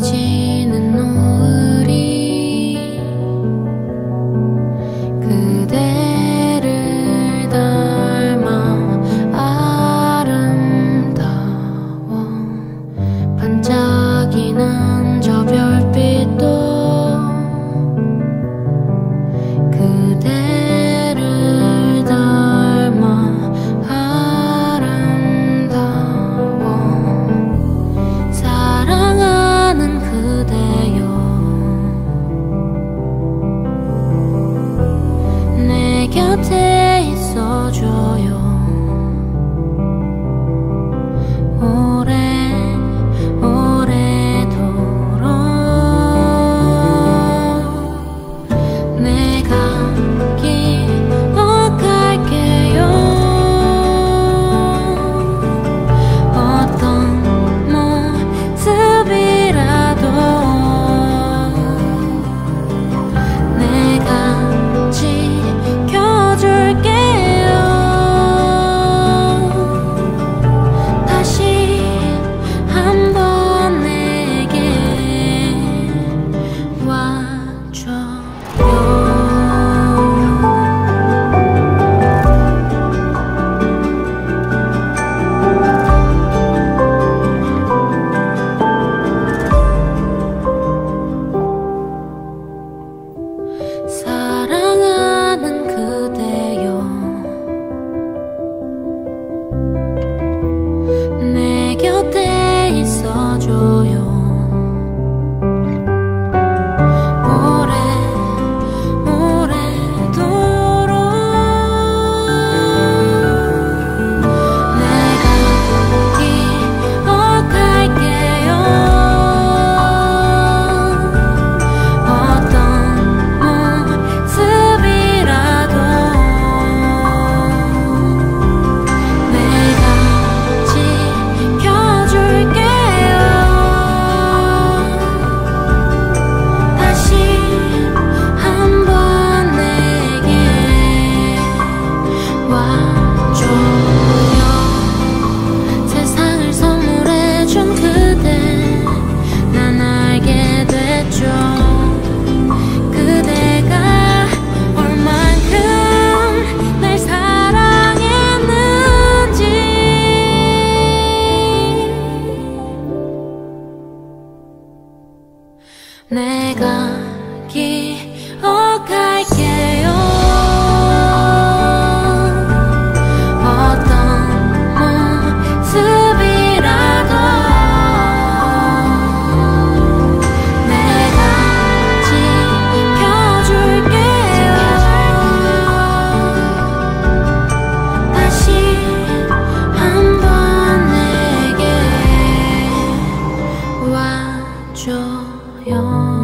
지는 노을이 그대를 닮아 아름다워 반짝이는 곁에 있어줘요. 내가 기억할게요. 어떤 모습이라도 내가 지켜줄게요. 다시 한번 내게 와줘. 有。